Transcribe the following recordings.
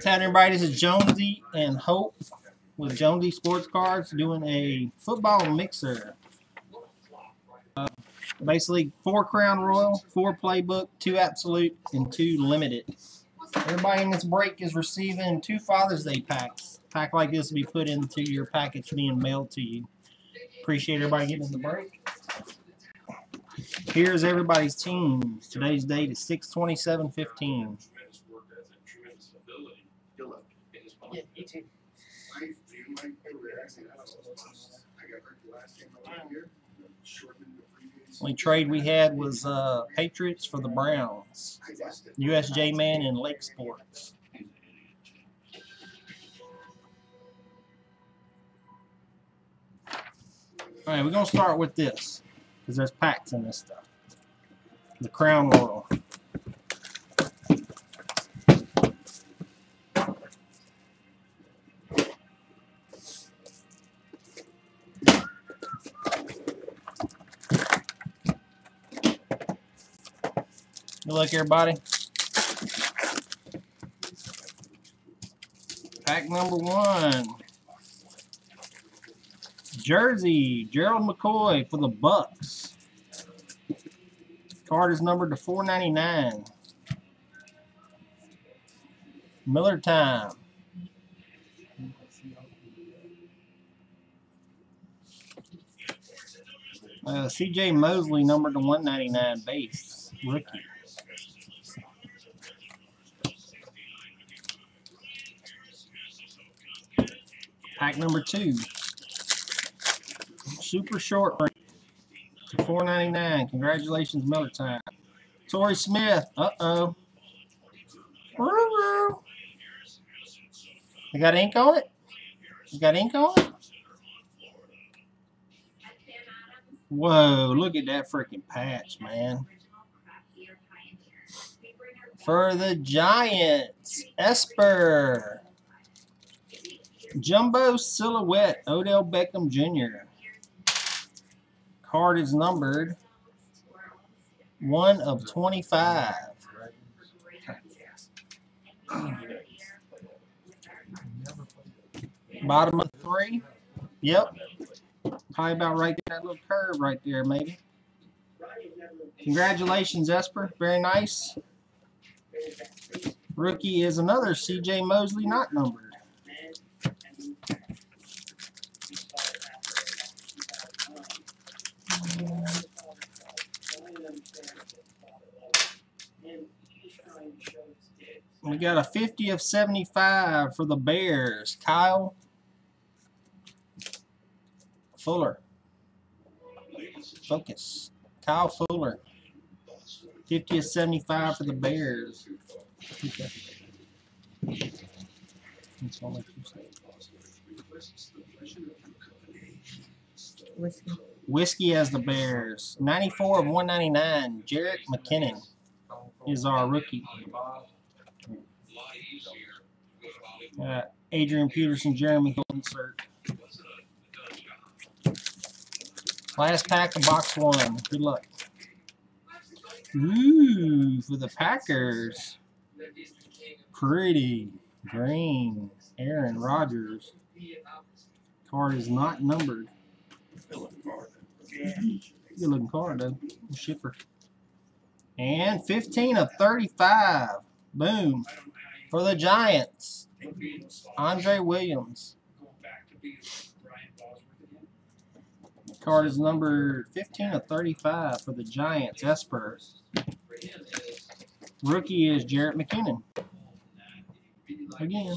Telling everybody this is Jonesy and Hope with Jonesy Sports Cards doing a football mixer. Uh, basically, four Crown Royal, four Playbook, two Absolute, and two Limited. Everybody in this break is receiving two Father's Day packs. Pack like this will be put into your package being mailed to you. Appreciate everybody getting in the break. Here's everybody's teams. Today's date is 62715. Too. Only trade we had was uh, Patriots for the Browns. USJ Man and Lake Sports. All right, we're gonna start with this because there's packs in this stuff. The Crown Royal. Good luck, everybody. Pack number one. Jersey, Gerald McCoy for the Bucks. Card is numbered to 499. Miller time. Uh, CJ Mosley numbered to 199 base. Rookie. Pack number two. Super short print. Four ninety nine. Congratulations, Miller time. Torrey Smith. Uh oh. You got ink on it? You got ink on it? Whoa, look at that freaking patch, man. For the Giants, Esper. Jumbo Silhouette, Odell Beckham Jr. Card is numbered 1 of 25. Bottom of three. Yep. Probably about right there, that little curve right there, maybe. Congratulations, Esper. Very nice. Rookie is another CJ Mosley, not numbered. We got a 50 of 75 for the Bears. Kyle Fuller. Focus. Kyle Fuller. 50 of 75 for the Bears. Okay. That's all I can say. Whiskey. Whiskey as the Bears. 94 of 199. Jerick McKinnon is our rookie. Uh, Adrian Peterson, Jeremy Hill insert. Last pack of box one. Good luck. Ooh, for the Packers. Pretty. Green. Aaron Rodgers. Card is not numbered. Good looking card, though. Shipper. And 15 of 35. Boom. For the Giants. Andre Williams. Card is number 15 of 35 for the Giants. Esper. Rookie is Jerick McKinnon. Again.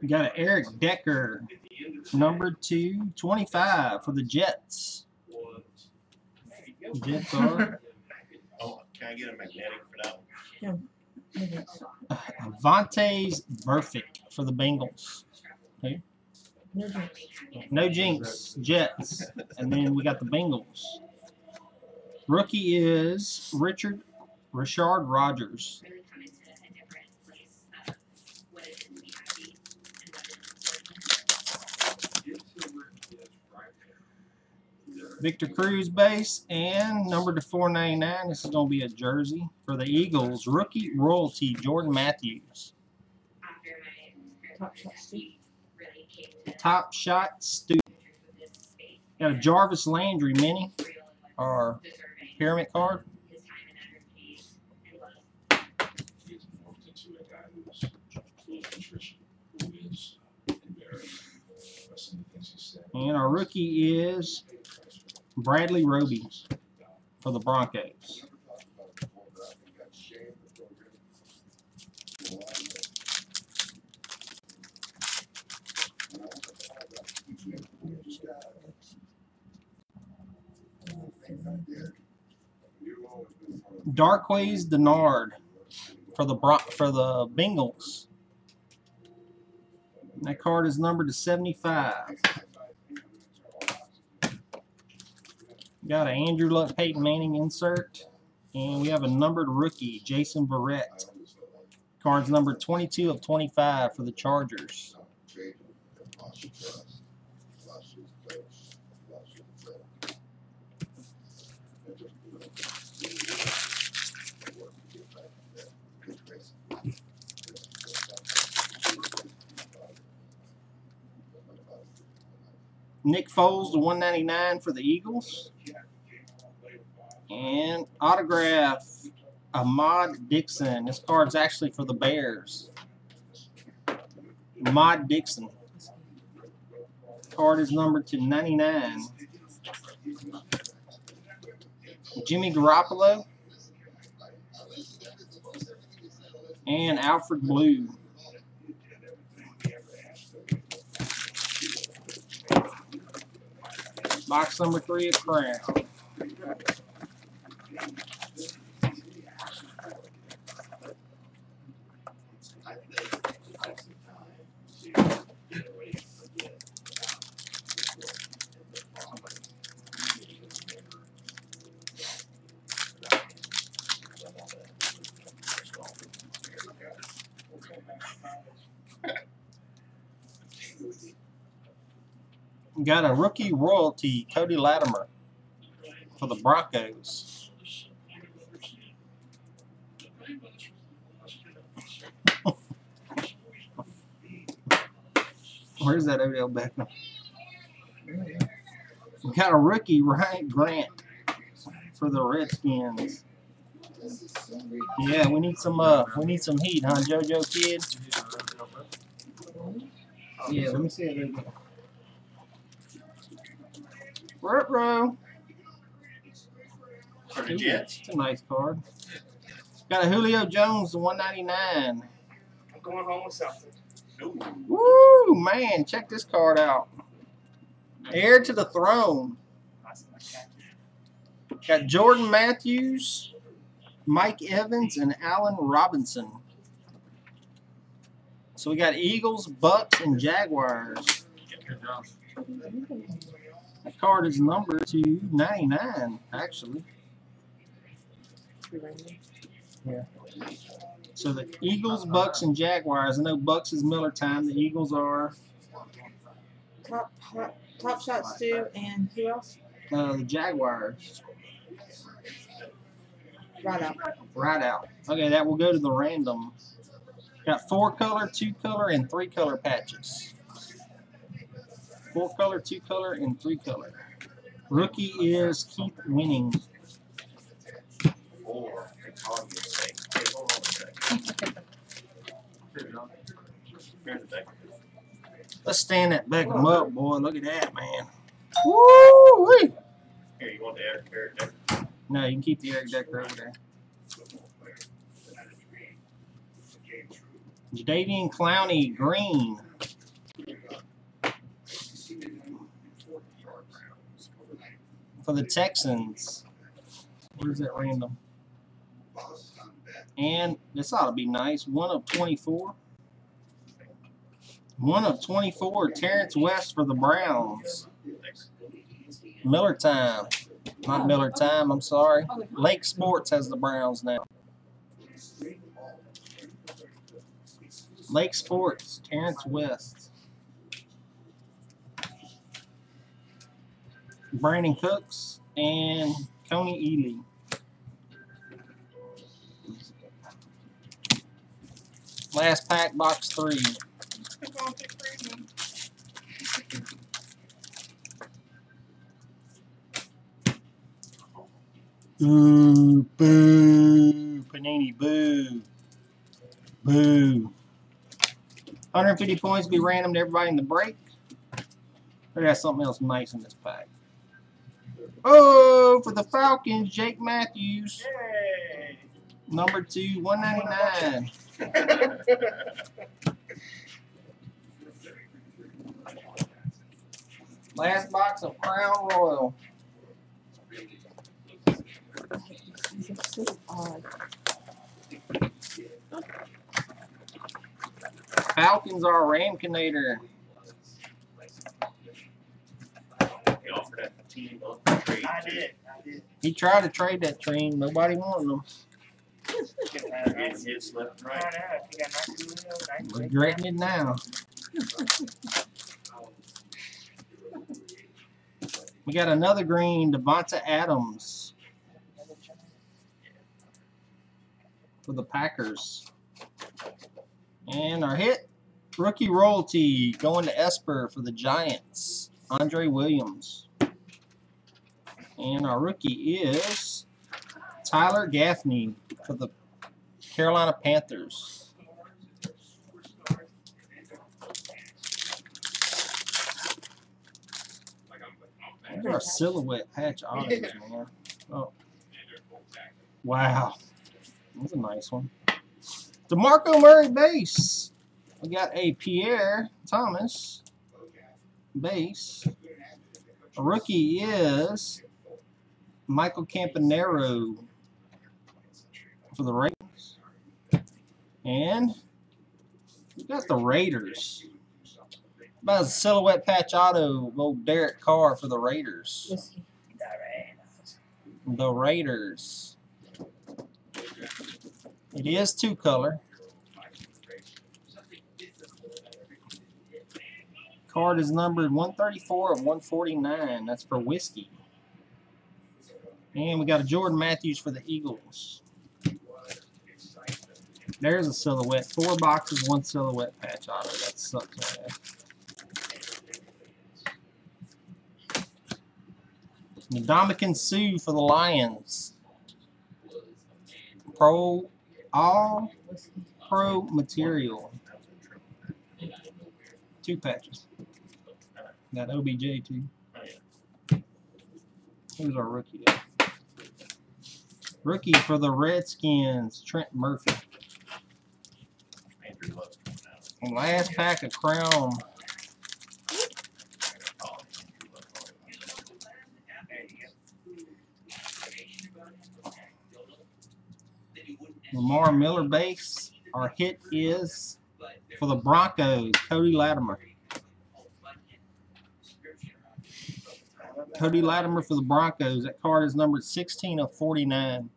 We got an Eric Decker, number to 25 for the Jets. Jets are Oh, can I get a magnetic for that one? Nuggets. Vontaze Burfict for the Bengals. Nuggets. No jinx, Jets. And then we got the Bengals. Rookie is Richard Richard Rodgers. really come into a different place of what it is to be happy and what it is to work. Victor Cruz base and number to 499. This is going to be a jersey for the Eagles. Rookie royalty Jordan Matthews. Top shot Steve. he really came to Top shot Stu. the truth of this space. Got a Jarvis Landry mini Real and or pyramid card. his time and energy and love. He's morphed into a guy who's full of nutrition, who is embarrassed by some of the things he said. And our rookie is Bradley Roby for the Broncos. Darqueze Dennard for the Bron- for the Bengals. That card is numbered to 75. Got an Andrew Luck Peyton Manning insert. And we have a numbered rookie, Jason Verrett. Cards number 22 of 25 for the Chargers. Nick Foles the 199 for the Eagles. And autograph Ahmad Dixon. This card's actually for the Bears. Ahmad Dixon. Card is numbered to 99. Jimmy Garoppolo. And Alfred Blue. Box number three of Crown. Got a rookie royalty, Cody Latimer, for the Broncos. Where's that Odell Beckham? We got a rookie, Ryan Grant, for the Redskins. Yeah, we need some uh, we need some heat, huh, JoJo kid? Yeah, let me see it. Again. Ruh-roh. For the Jets? It's a nice card. Got a Julio Jones to 199. I'm going home with something. Ooh. Woo, man, check this card out. Heir to the throne. Got Jordan Matthews, Mike Evans, and Allen Robinson. So we got Eagles, Bucks, and Jaguars. That card is numbered to 99, actually. So the Eagles, Bucks, and Jaguars. I know Bucks is Miller time. The Eagles are Top hot, top shot Stu and who else? uh, the Jaguars. Right out. Right out. Okay, that will go to the random. Got four color, two color, and three color patches. Four color, two color, and three color. Rookie is Keith Winning. Or it's hard to say. Hey, hold on a second. Here's the back. Let's stand that Beckham up, boy. Look at that, man. Woo! -wee. Here, you want the Eric Eric Decker? No, you can keep the Eric Decker over there. Jadeveon Clowney, green. For the Texans. Where's that random? And this ought to be nice. One of 24. One of 24. Terrance West for the Browns. Miller time. Not Miller time, I'm sorry. Lake Sports has the Browns now. Lake Sports, Terrance West. Brandin Cooks and Kony Ealy. Last pack, box three. Boo, boo, Panini, boo, boo. 150 points be random to everybody in the break. Or got something else nice in this pack. Oh, for the Falcons, Jake Matthews, Yay! number two, 199. Last box of Crown Royal. These are so odd. Falcons are Ramkinator. He offered that the team both the trade. I did, I did. He tried to trade that train. Nobody wanted them. Getting hits left and Right right. now, if you got nice Julio, nice Jake Regretting it now. We got another green, Davante Adams for the Packers. And our hit, rookie royalty, going to Esper for the Giants, Andre Williams. And our rookie is Tyler Gaffney for the Carolina Panthers. These are silhouette patch autos, man. Oh. Wow. That's a nice one. DeMarco Murray base. We got a Pierre Thomas base. A rookie is Michael Campanaro for the Ravens. And we got the Raiders. About a silhouette patch auto old Derek Carr for the Raiders. The Raiders. It is two color. Card is numbered 134 of 149. That's for whiskey. And we got a Jordan Matthews for the Eagles. There's a silhouette. Four boxes, one silhouette patch auto. That sucks, man. Ndamukong Suh for the Lions. Pro, all pro material. Two patches. Got OBJ too. Who's our rookie there? Rookie for the Redskins, Trent Murphy. Andrew. And last pack of Crown. Andrew loves going Lamar Miller base. Our hit is for the Broncos, Cody Latimer. Cody Latimer for the Broncos. That card is numbered 16 of 49.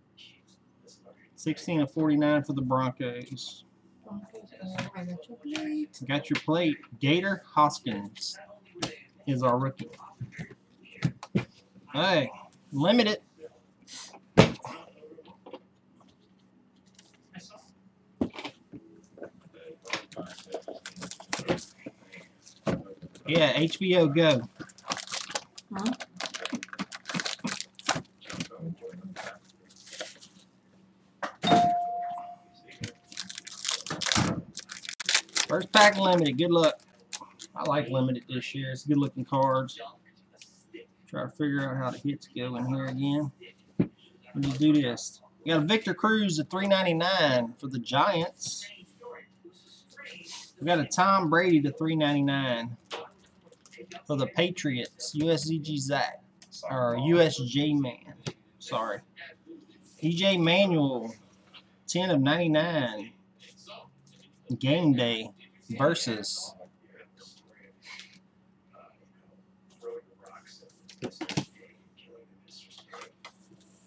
16 of 49 for the Broncos. Got your plate. Gator Hoskins is our rookie. Hey, limited. Yeah, HBO Go. Huh? First pack limited. Good luck. I like limited this year. It's good looking cards. Try to figure out how the hits go in here again. Let me do this. We got a Victor Cruz at 399 for the Giants. We got a Tom Brady to 399. for the Patriots, USGG Zach or USJ Man. Sorry. EJ Manuel, 10 of 99. Game day versus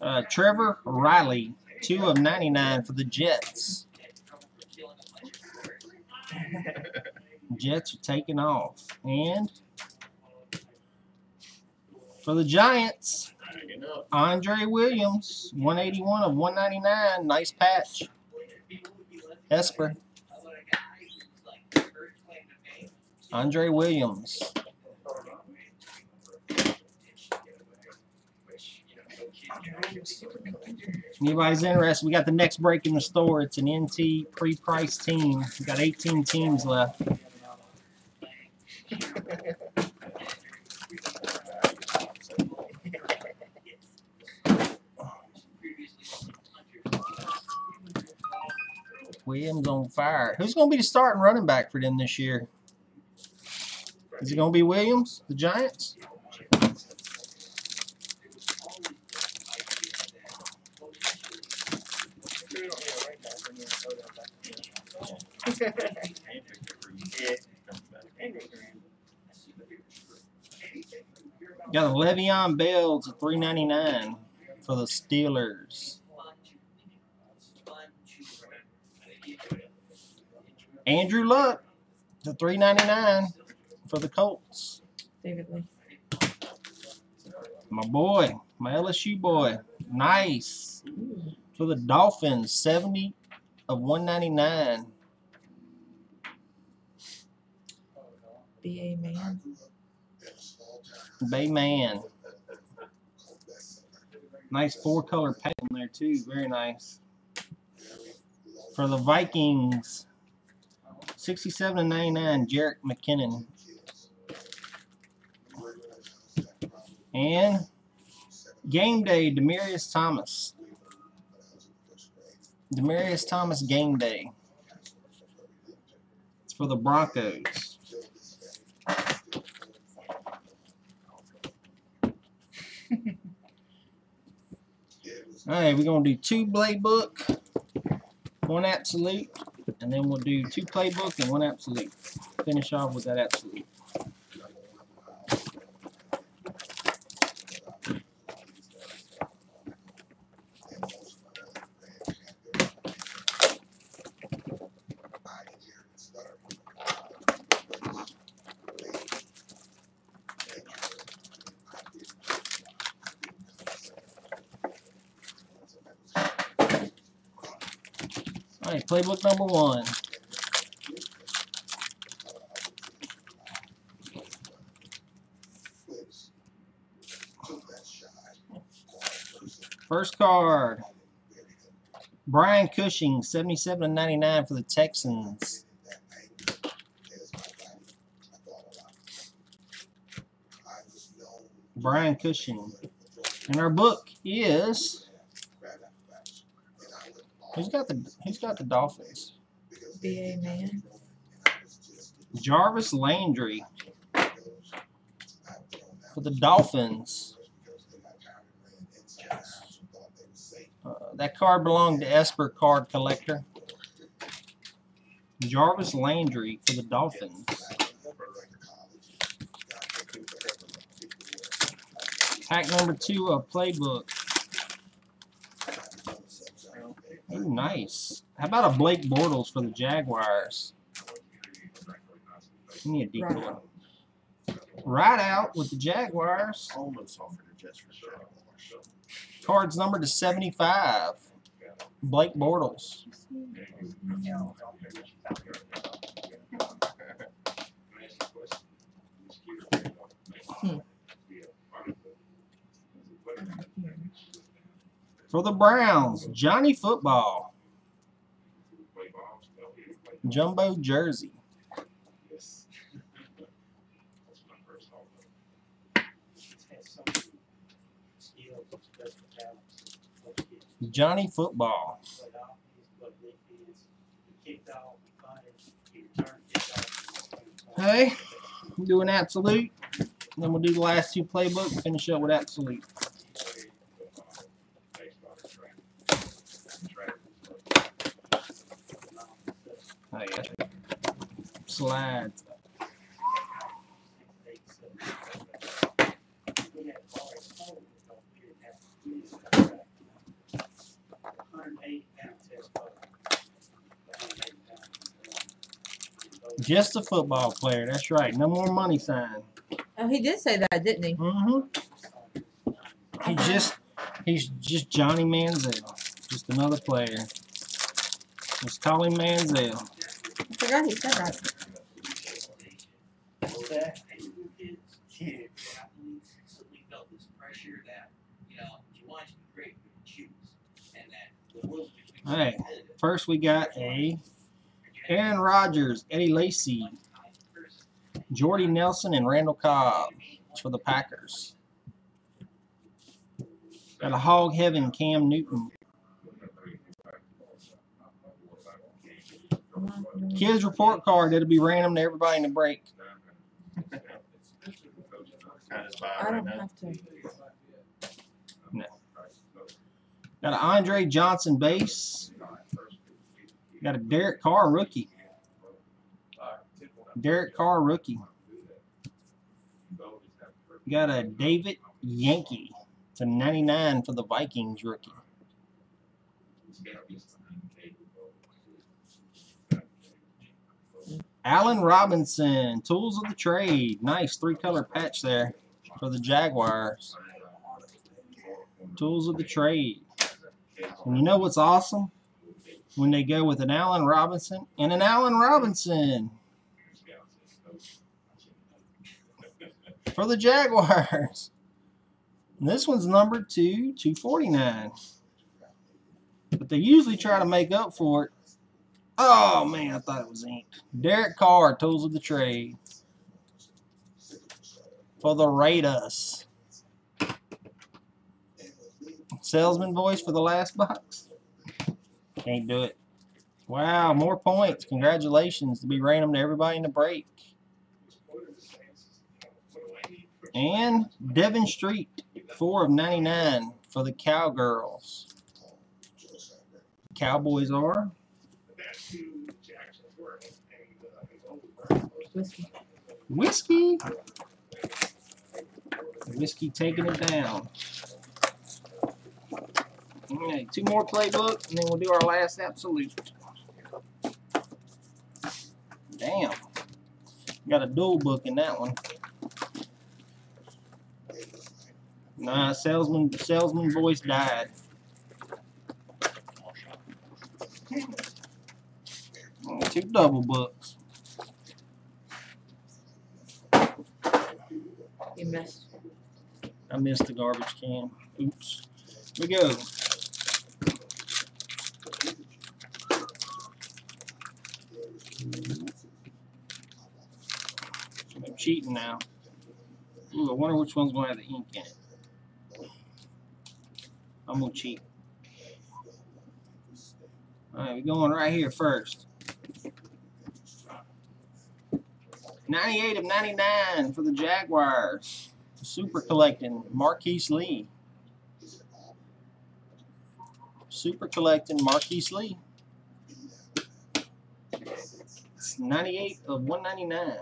uh, Trevor Reilly, 2 of 99 for the Jets. Jets are taking off. And for the Giants, Andre Williams, 181 of 199. Nice patch. Esper. Andre Williams. Anybody's interested, we got the next break in the store. It's an NT pre-priced team. We got 18 teams left. Williams on fire. Who's going to be the starting running back for them this year? Is it going to be Williams, the Giants? Got a Le'Veon Bell to 399 for the Steelers. Andrew Luck to 399 for the Colts. David Lee. My boy, my LSU boy. Nice. For the Dolphins, 70 of 199. BA Man. Bay Man. Nice four color pattern there too. Very nice. For the Vikings, 67 to 99, Jerick McKinnon. And game day, Demaryius Thomas. Demaryius Thomas game day. It's for the Broncos. All right, we're gonna do two playbook, one absolute, and then we'll do two playbook and one absolute. Finish off with that absolute. Playbook number one. First card. Brian Cushing, 77 to 99 for the Texans. Brian Cushing. And our book is who's got the who's got the Dolphins? BA Man. Jarvis Landry for the Dolphins. Uh, that card belonged to Esper Card Collector. Jarvis Landry for the Dolphins. Pack number two of Playbook. Ooh, nice. How about a Blake Bortles for the Jaguars? Give me a decoy. Right out with the Jaguars. Almost offered a Jets for sure. Cards numbered to 75. Blake Bortles. For the Browns, Johnny Football. Jumbo jersey. Johnny Football. Hey, do an absolute. Then we'll do the last two playbooks, finish up with absolute. Oh yeah. Slide. Just a football player. That's right. No more money sign. Oh, he did say that, didn't he? Mm-hmm. He just he's just Johnny Manziel. Just another player. Just call him Manziel. Forgot he said that. All right. First we got a Aaron Rodgers, Eddie Lacy, Jordy Nelson, and Randall Cobb for the Packers. Got a Hog Heaven Cam Newton. Kids report card that'll be random to everybody in the break. I don't have to. No. Got an Andre Johnson base. Got a Derek Carr rookie. Derek Carr rookie. Got a David Yankey to 99 for the Vikings rookie. Allen Robinson, tools of the trade. Nice three color patch there for the Jaguars. Tools of the trade. And you know what's awesome? When they go with an Allen Robinson and an Allen Robinson for the Jaguars. And this one's number to 249. But they usually try to make up for it. Oh man, I thought it was inked. Derek Carr, tools of the trade. For the Raiders. Salesman voice for the last box. Can't do it. Wow, more points. Congratulations to be random to everybody in the break. And Devin Street, 4 of 99 for the Cowgirls. Cowboys are Whiskey. Whiskey. Taking it down. Okay, two more playbook, and then we'll do our last absolute. Damn. Got a dual book in that one. Nah, salesman salesman voice died. Oh, Two double bucks. You missed. I missed the garbage can. Oops. Here we go. I'm cheating now. Ooh, I wonder which one's going to have the ink in it. I'm going to cheat. Alright, we're going right here first. 98 of 99 for the Jaguars. Super collecting Marquise Lee. Super collecting Marquise Lee. It's 98 of 199.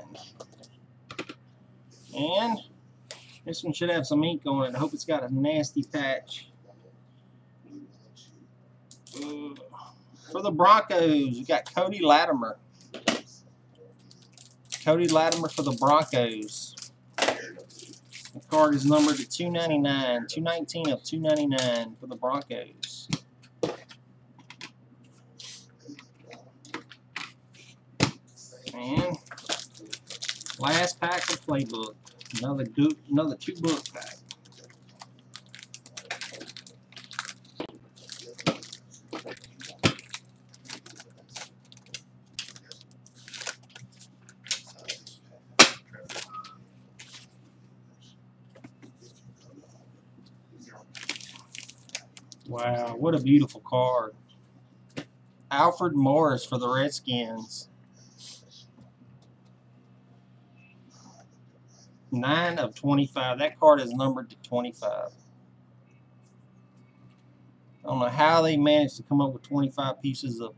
And this one should have some ink on it. I hope it's got a nasty patch. Uh, For the Broncos, we got Cody Latimer. Cody Latimer for the Broncos. The card is numbered to 299, 219 of 299 for the Broncos. And last pack of playbook. Another another two book pack. Wow, what a beautiful card. Alfred Morris for the Redskins. Nine of 25. That card is numbered to 25. I don't know how they managed to come up with 25 pieces of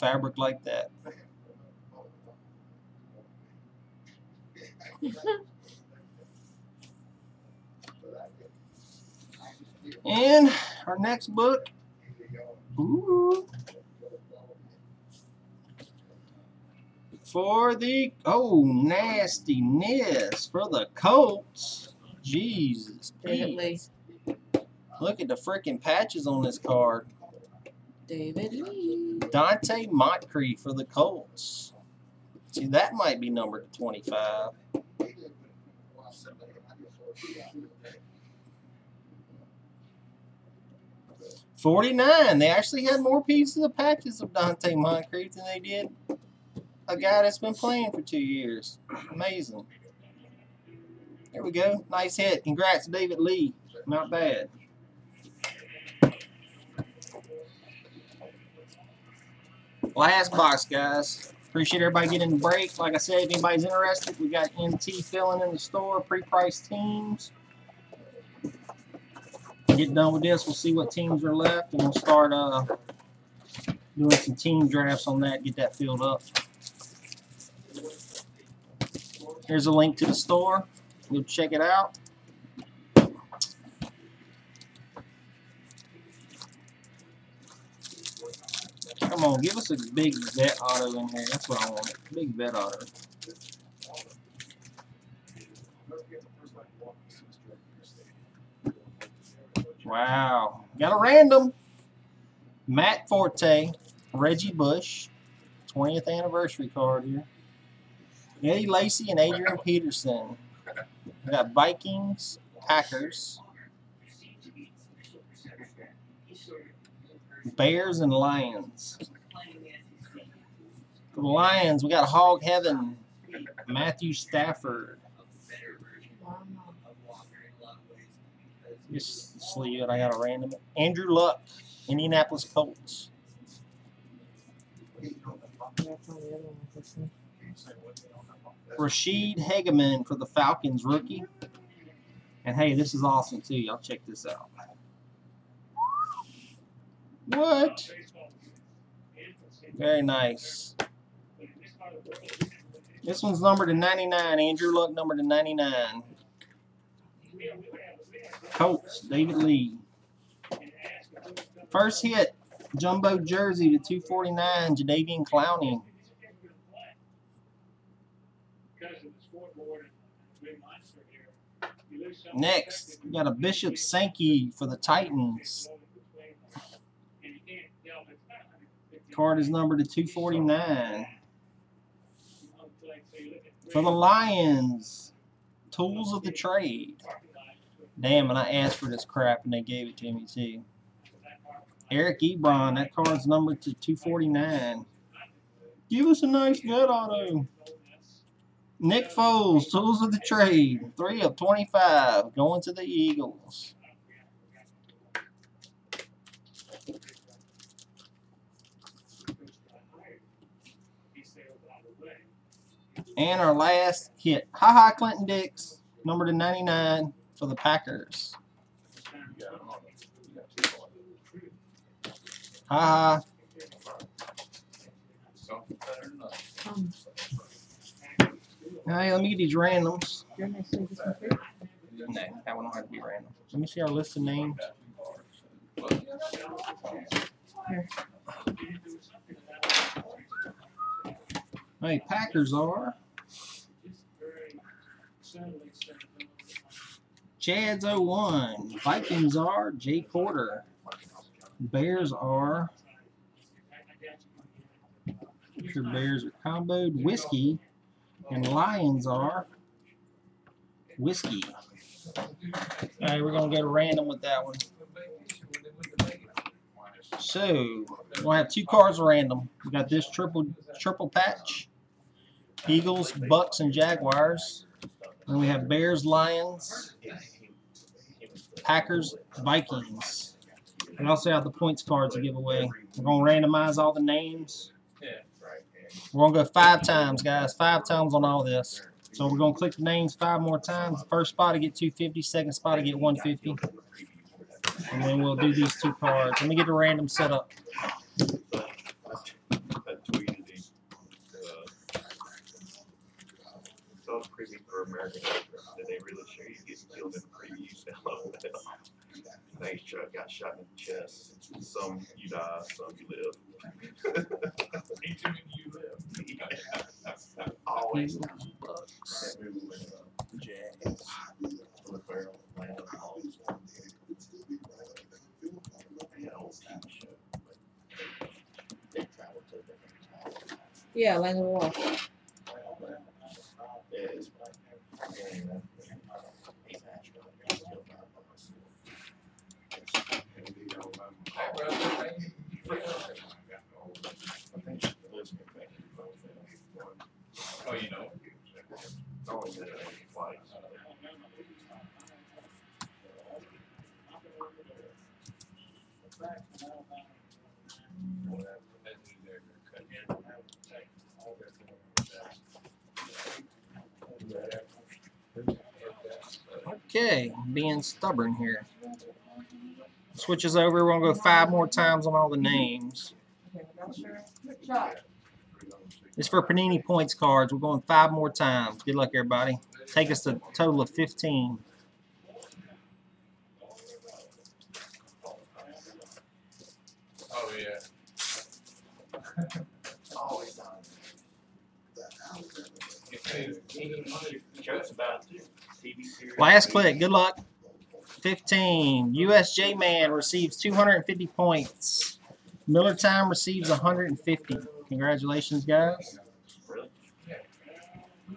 fabric like that. And our next book. Ooh. For the oh nastiness for the Colts. Jesus. David. Look at the freaking patches on this card. David Lee. Donte Moncrief for the Colts. See, that might be numbered to 25. Forty-nine. They actually had more pieces of patches of Donte Moncrief than they did a guy that's been playing for two years. Amazing. There we go. Nice hit. Congrats, David Lee. Not bad. Last box, guys. Appreciate everybody getting the break. Like I said, if anybody's interested, we got NT filling in the store, pre-priced teams. Get done with this, we'll see what teams are left, and we'll start uh, doing some team drafts on that, get that filled up. Here's a link to the store. Go check it out. Come on, give us a big vet auto in here. That's what I want. Big vet auto. Wow. Got a random. Matt Forte, Reggie Bush, 20th anniversary card here. Eddie Lacy and Adrian Peterson. We got Vikings, Packers, Bears, and Lions. For the Lions, we got Hog Heaven, Matthew Stafford. Just sleeve it. I got a random. Andrew Luck, Indianapolis Colts. This. Ra'Shede Hageman for the Falcons rookie. And hey, this is awesome too. Y'all check this out. What? Very nice. This one's numbered to 99. Andrew Luck numbered to 99. Colts, David Lee. First hit, jumbo jersey to 249, Jadeveon Clowney. Next, we got a Bishop Sankey for the Titans. Card is numbered to 249. For the Lions, Tools of the Trade. Damn, and I asked for this crap and they gave it to me too. Eric Ebron, that card's numbered to 249. Give us a nice vet auto. Nick Foles, Tools of the Trade, 3 of 25, going to the Eagles. And our last hit, Ha Ha Clinton Dix, number to 99 for the Packers. Ha ha. Um, Alright, let me get these randoms. you're gonna say this one too? No, that one don't have to be random. Let me see our list of names. Here. Hey, Packers are Chad's 01. Vikings are Jay Porter. Bears are sure Bears are comboed whiskey. And Lions are whiskey. Alright, we're gonna go random with that one. So we'll have two cards random. We got this triple triple patch. Eagles, Bucks, and Jaguars. Then we have Bears, Lions, Packers, Vikings. We also have the points cards to give away. We're gonna randomize all the names. We're gonna go five times, guys. Five times on all this. So we're gonna click the names five more times. First spot to get 250, second spot to get 150. And then we'll do these two cards. Let me get the random set up. American they really show you getting killed in the preview? LOL. Thanks, Chuck. Got shot in the chest. Some you die, some you live. Each of you live. Always. Of Hogs. Yeah, show, but they travel to different towns. Yeah, Land of the Lost. Yeah, it's anyway. He's actually killed by a bus. I think Elizabeth Banks is both in it. Oh, you know. I only did it twice. Okay, being stubborn here. Switches over. We're gonna go five more times on all the names. Okay, that's your shot. It's for Panini points cards. We're going five more times. Good luck, everybody. Take us to a total of 15. Oh, yeah. Always on. It says, Jokes about TV series. Last click. Good luck. 15. USJ Man receives 250 points. Miller Time receives 150. Congratulations, guys.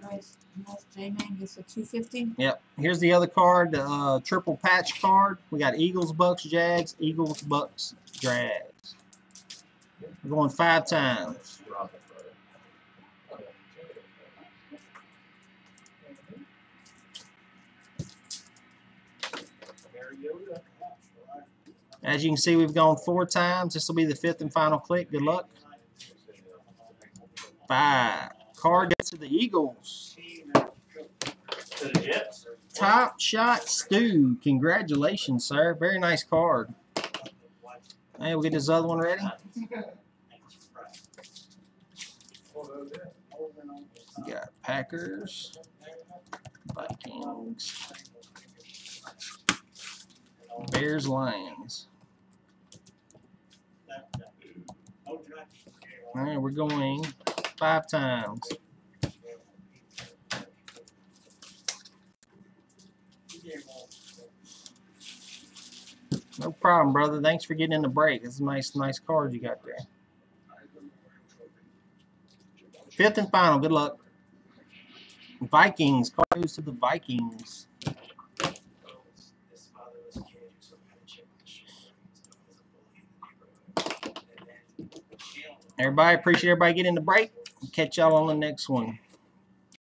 Nice, nice J-Man gets a 250. Yep. Here's the other card, the uh, triple patch card. We got Eagles, Bucks, Jags, Eagles, Bucks, Jags. We're going five times. As you can see, we've gone four times. This will be the fifth and final click. Good luck. Five. Card goes to the Eagles. To the Jets. Top Shot Stu. Congratulations, sir. Very nice card. Hey, we'll get this other one ready. We got Packers, Vikings, Bears, Lions. All right, we're going five times. No problem, brother. Thanks for getting in the break. It's a nice, nice card you got there. Fifth and final. Good luck. Vikings. Card goes to the Vikings. Everybody, appreciate everybody getting the break. Catch y'all on the next one.